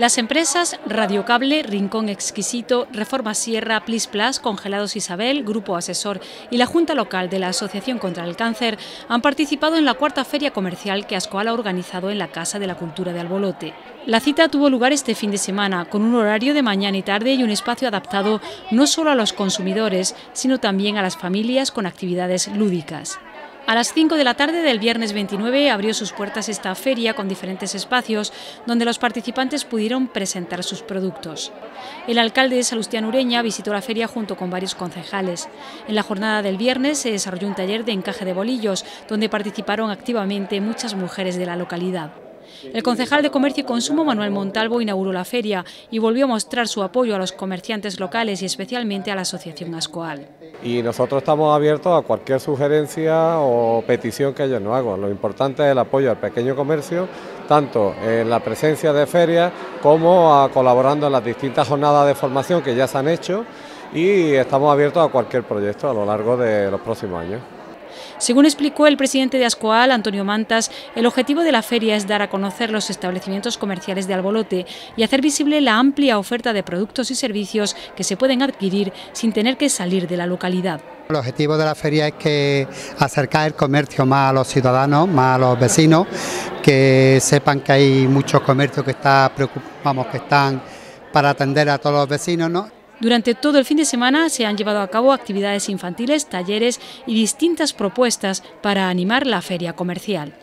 Las empresas Radiocable, Rincón Exquisito, Reforma Sierra, Plis Plus, Congelados Isabel, Grupo Asesor y la Junta Local de la Asociación contra el Cáncer han participado en la cuarta feria comercial que Ascoal ha organizado en la Casa de la Cultura de Albolote. La cita tuvo lugar este fin de semana, con un horario de mañana y tarde y un espacio adaptado no solo a los consumidores, sino también a las familias con actividades lúdicas. A las 5 de la tarde del viernes 29 abrió sus puertas esta feria con diferentes espacios donde los participantes pudieron presentar sus productos. El alcalde de Salustián Ureña visitó la feria junto con varios concejales. En la jornada del viernes se desarrolló un taller de encaje de bolillos donde participaron activamente muchas mujeres de la localidad. El concejal de Comercio y Consumo, Manuel Montalvo, inauguró la feria y volvió a mostrar su apoyo a los comerciantes locales y especialmente a la Asociación Ascoal. Y nosotros estamos abiertos a cualquier sugerencia o petición que ellos nos hagan. Lo importante es el apoyo al pequeño comercio, tanto en la presencia de ferias como colaborando en las distintas jornadas de formación que ya se han hecho y estamos abiertos a cualquier proyecto a lo largo de los próximos años. Según explicó el presidente de Ascoal, Antonio Mantas, el objetivo de la feria es dar a conocer los establecimientos comerciales de Albolote y hacer visible la amplia oferta de productos y servicios que se pueden adquirir sin tener que salir de la localidad. El objetivo de la feria es que acercar el comercio más a los ciudadanos, más a los vecinos, que sepan que hay muchos comercios que, está, que están para atender a todos los vecinos ¿no? Durante todo el fin de semana se han llevado a cabo actividades infantiles, talleres y distintas propuestas para animar la feria comercial.